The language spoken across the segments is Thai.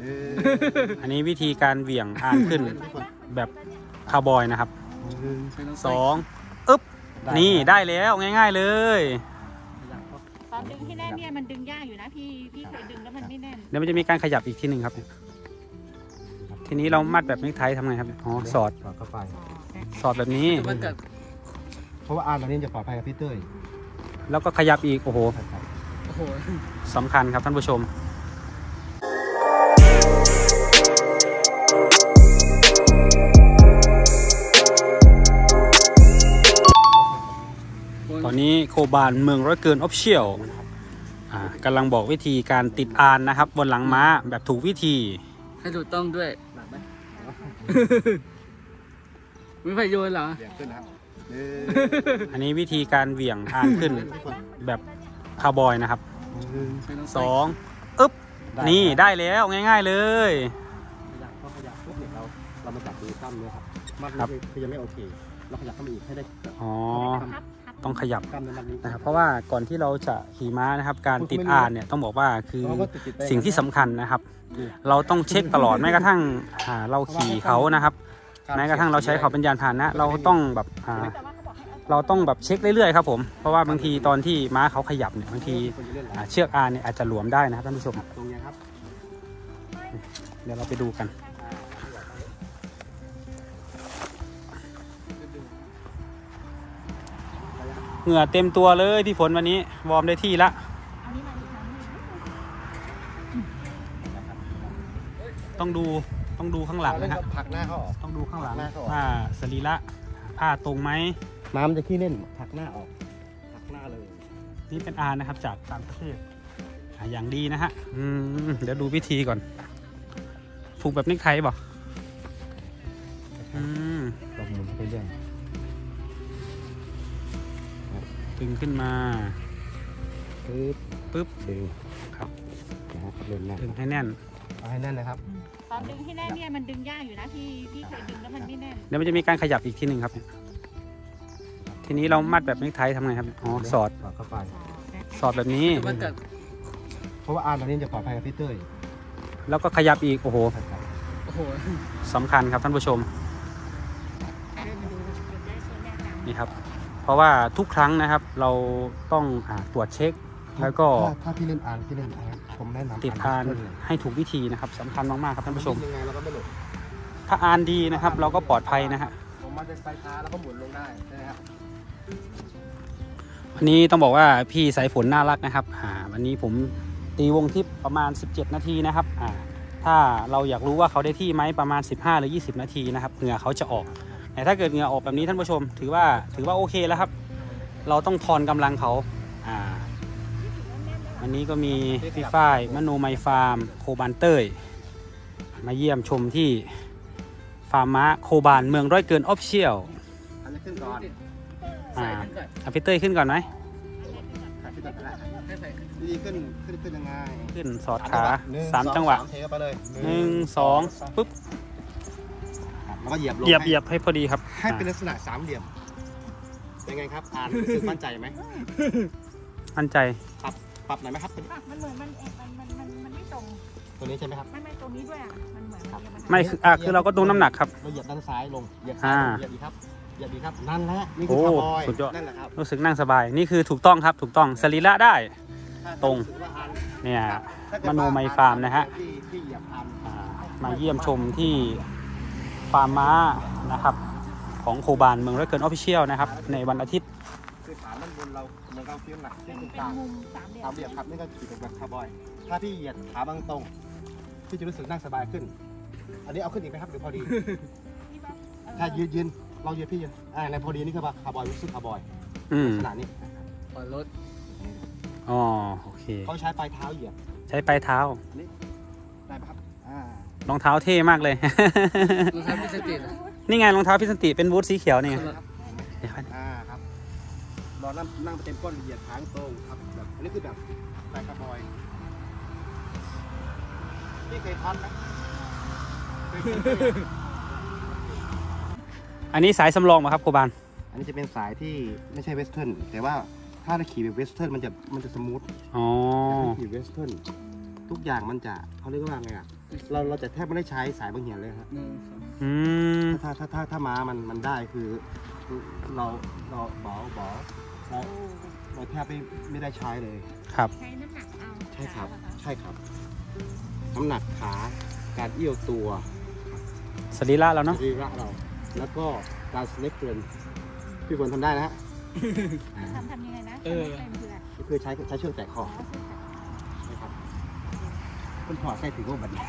หนึ่งอันนี้วิธีการเหวี่ยงอานขึ้นแบบคาวบอยนะครับสองอึ๊บนี่ได้แล้วง่าย ๆเลยตอนดึงให้แน่นเนี่ยมันดึงยากอยู่นะพี่พี่เคยดึงแล้วมันไม่แน่นเดี๋ยวมันจะมีการขยับอีกทีหนึ่งครับ ทีนี้เรามัดแบบเน็กไททำไงครับอ๋อสอดสอดเข้าไปสอดแบบนี้ เพราะว่าอานตอนนี้จะปลอดภัยกับพี่เต้ยแล้วก็ขยับอีกโอ้โหโอ้โหสำคัญครับท่านผู้ชม โคบานเมืองร้อยเกินออฟเชียลกำลังบอกวิธีการติดอานนะครับ บนหลังม้าแบบถูกวิธี ให้ถูกต้องด้วยไม่ไฟโยนเหรอเบี่ยงขึ้นนะครับหนึ่งอันนี้วิธีการเหวี่ยงอานขึ้นแบบคาวบอยนะครับหนึ่งสองอึ๊บนี่ได้แล้วง่าย ๆเลยขยับพอขยับปุ๊บเนี่ยเราเรามาจับมือกล้ามเนื้อครับมัดครับนี้คือยังไม่โอเค เราขยับเข้ามาอีกให้ได้อ๋อครับครับ ต้องขยับกล้ามเนื้อมัดนี้นะครับเพราะว่าก่อนที่เราจะขี่ม้านะครับ การติดอานเนี่ยต้องบอกว่าคือเพราะว่าติดๆไปสิ่งที่สำคัญนะครับ เราต้องเช็คตลอดแม้กระทั่งอ่าเราขี่เขานะครับแม้กระทั่งเราใช้เขาเป็นยานพาหนะ เราต้องแบบอ่าแต่ว่าเขาบอกให้เอาเราต้องแบบเช็คเรื่อยๆครับผม เพราะว่าบางทีตอนที่ม้าเขาขยับเนี่ยบางทีคนจะเล่นหลาอ่ายเชือกอานเนี่ยอาจจะหลวมได้นะครับท่านผู้ชมตรงเนี้ยครับเดี๋ยวเราไปดูกัน เหงื่อเต็มตัวเลยพี่ฝนวันนี้ วอร์มได้ที่ละเอานี้มาอีกครั้งหนึ่งต้องดูต้องดูข้างหลังเล่นนะก็ฮะผลักหน้าเขาออกต้องดูข้างหลังหน้าเขาออกว่าสรีระผ้าตรงไหมน้ำจะขี้เล่นผลักหน้าออกผลักหน้าเลย นี่เป็นอานนะครับจากต่างประเทศอะอย่างดีนะฮะอืมเดี๋ยวดูวิธีก่อนผูกแบบนิกไทบ่อืมเราหมุนไปเรื่อย ดึงขึ้นมาปึ๊บปึ๊บดึงครับนะฮะเล่นแน่นดึงให้แน่นเอาให้แน่นนะครับ ตอนดึงให้แน่นเนี่ยมันดึงยากอยู่นะพี่พี่เคยดึงแล้วมันไม่แน่นเดี๋ยวมันจะมีการขยับอีกทีหนึ่งครับ ทีนี้เรามัดแบบเน็กไททำไงครับอ๋อสอดสอดเข้าไปสอดแบบนี้แต่ว่ากัดเพราะว่าอานตอนนี้จะปลอดภัยกับพี่เต้ยแล้วก็ขยับอีกโอ้โหโอ้โหสำคัญครับท่านผู้ชมเดินมาดูเดี๋ยวได้ช่วยแนะนำนี่ครับเพ ราะว่าทุกครั้งนะครับเราต้องอาตรวจเช็ค แล้วก็ถ้าถ้าพี่เล่นอานพี่เล่นอานผมแนะนำติดอานเล่นเลยให้ถูกวิธีนะครับสำคัญมากๆครับท่านผู้ชมยังไงเราก็ไม่หลุดถ้าอานดีนะครับ เราก็ปลอดภัยนะฮะผมมาจะไปช้าแล้วก็หมุนลงได้ใช่ไหมครับวันนี้ต้องบอกว่าพี่สายฝนน่ารักนะครับอ่าวันนี้ผมตีวงทิปประมาณ 17 นาทีนะครับอ่าถ้าเราอยากรู้ว่าเขาได้ที่ไหมประมาณ 15 หรือ 20 นาทีนะครับเหงื่อเขาจะออกแต่ ถ้าเกิดเหงื่อออกแบบนี้ท่านผู้ชม ถือว่าถือว่าโอเคแล้วครับ เราต้องทอนกำลังเขาอ่าวันนี้ก็มีพี่ฝ้ายมโนมัยฟาร์ม โคบาลเต้ย มาเยี่ยมชมที่ฟาร์มม้าโคบาลเมืองร้อยเกิน Officialอันนี้ขึ้นก่อนอ่าใส่ขึ้นก่อนเอาพี่เต้ยขึ้นก่อนไหมถ่ายขึ้นก่อนก็ได้ให้ใส่วิธีขึ้นขึ้นขึ้นยังไงขึ้นสอดขาหนึ่สามจังหวะสอเทเข้าไปเลยหนึ่งสองปุ๊บ แล้วก็เหยียบลงเหยียบให้เหยียบให้พอดีครับให้เป็นอ่าลักษณะสามเหลี่ยมเป็นไงครับอ่านรู้สึกมั่นใจไหมมั่นใจปรับปรับหน่อยไหมครับอะมันเหมือนมันเองมันมันมันมันไม่ตรงตัวนี้ใช่ไหมครับไม่ไม่ตรงนี้ด้วยอะมันเหมือนมันยังนไม่คืออะคือเราก็ดูน้ำหนักครับเราเหยียบด้านซ้ายลงเหยียบซ้ายลงอ่าเหยียบดีครับเหยียบดีครับนั่นแหละนี่คือโอ้คาร์บอยสุดยอดนั่นแหละครับรู้สึกนั่งสบายนี่คือถูกต้องครับถูกต้องสรีระได้ถ้าตรงสึกว่าอ่านเนี่ยครับถ้าเกิดมโนว่าไมฟาร์มนะฮะที่ที่เหยียบอ่านอ่ามาเยี่ยมชมที่ ฟาร์มม้านะครับ ของโคบานเมืองร้อยเกินออฟฟิเชียลนะครับ ในวันอาทิตย์คือฐานด้านบนเราเหมือนเราเฟี้ยงหนักเฟี้ยงตรงเป็กนลางมุมสามเหลี่ยสามมเหลี่ยมครับนี่ก็ขี่แบบคาร์บอย ถ้าพี่เหยียดขาบางตรงพี่จะรู้สึกนั่งสบายขึ้น อันนี้เอาขึ้นอีกไหมครับหรือพอดีที่ว่าเอ่อถ้ายืนยืนเรายืนพี่ยืนอ่าในพอดีนี่คือว่าคาร์บอยรู้สึกคาร์บอยอืมขนาดนี้ขอรถอ๋อโอเคเขาใช้ปลายเท้าเหยียบ ใช้ปลายเท้าได้ไหมครับอ่า รองเท้าเท่มากเลย รองเท้าพิสตินะนี่ไงรองเท้าพิสันติเป็นบูทสีเขียวนี่ไงเดี๋ยวก่อนอ่าครับรอนั่งนั่งไปเต็มก้นเหยียดทางตรงครับแบบอันนี้คือแบบปลายคาร์บอยพี่เคยทันไหมเคยเคยอันนี้สายสำรองมาครับโคบาลอันนี้จะเป็นสายที่ไม่ใช่ western แต่ว่าถ้าเราขี่แบบ western มันจะมันจะ smooth อ๋อขี่ western ทุกอย่างมันจะเขาเรียกว่าไงอะเราเราจะแทบไม่ได้ใช้สายบังเหียนเลยครับหนึ่งสองอืมถ้าถ้าถ้าถ้าม้ามันมันได้คือ เราเราบอเบอเราเราแทบไม่ไม่ได้ใช้เลย ครับ ใช้น้ำหนักเอาใช่ครับขาเหอคะใช่ครับ น้ำหนักขาการเอี้ยวตัวสรีระแล้วเนาะสรีระเรา แล้วก็การสเน็กเกินพี่ฝนทำได้นะฮะทำทำยังไงนะเออทำไม่เป็นเพื่อนก็คือใช้ใช้เชือกแตะคอ๋ อ อใช่ค่ะ ใช่ครับ คุณถอดใส่ถึงว่าบันนี้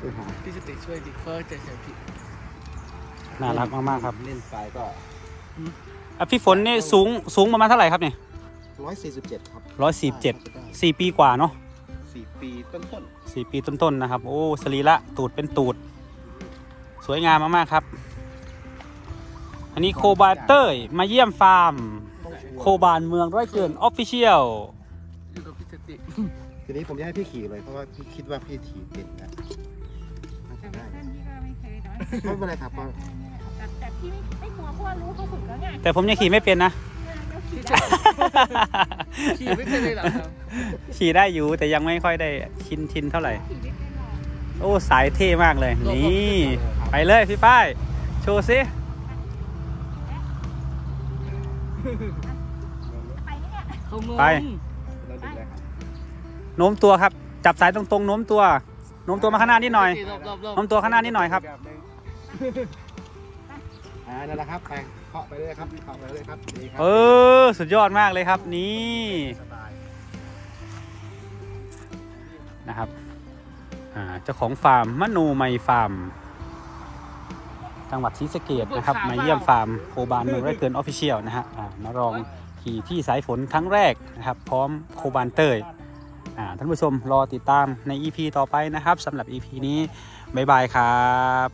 เออฮะพี่สติช่วยดิเฟอร์จะเสียผิดน่ารักมากๆครับ เล่นไปก็อะพี่ฝนนี่สูงสูงประมาณเท่าไหร่ครับเนี่ยร้อยสี่สิบเจ็ดครับร้อยสี่เจ็ดสี่ปีกว่าเนาะสี่ปีต้นต้นสี่ปีต้นๆนะครับ โอ้สรีระตูดเป็นตูด สวยงามมากๆครับ อันนี้โคบาเตอร์มาเยี่ยมฟาร์ม โคบานเมืองร้อยเกินออฟฟิเชียลอยู่กับพี่สติ ทีนี้ผมจะให้พี่ขี่เลยเพราะว่าพี่คิดว่าพี่ขี่เป็นนะน่าแต่จะว่าได้เส้นพี่ก็ไม่เคยเนาะไม่เป็นไรครับก็แต่แต่พี่ไม่ไม่กลัวเพราะว่ารู้เขาฝึกแล้วไงแต่ผมยังขี่ไม่เป็นนะเราขี่พี่ได้สติขี่ไม่เป็นเลยเหรอครับขี่ได้อยู่แต่ยังไม่ค่อยได้ชินชินเท่าไหร่ ขี่ไม่เป็นหรอกโอ้สายเท่มากเลย นี่ไปเลยพี่ป้าย โชว์ซิไปเนี่ยเขางงไป โน้มตัวครับ จับสายตรงๆโน้มตัวโน้มตัวมาข้างหน้านิดหน่อยรอบรอบรอบโน้มตัวข้างหน้านิดหน่อยครับอ่านั่นแหละครับไปเคาะไปเลยครับเคาะไปเลยครับดีครับเออสุดยอดมากเลยครับ นี่สบายนะครับอ่าเจ้าของฟาร์มมโนมัยฟาร์ม จังหวัดศรีสะเกษนะครับ มาเยี่ยมฟาร์มโคบาลเมืองร้อยเกิน Official นะฮะอ่ามาลองขี่ที่สายฝนครั้งแรกนะครับ พร้อมโคบาลเต้ยอ่า ท่านผู้ชมรอติดตามใน EP ต่อไปนะครับสำหรับ EP นี้ บ๊ายบายครับ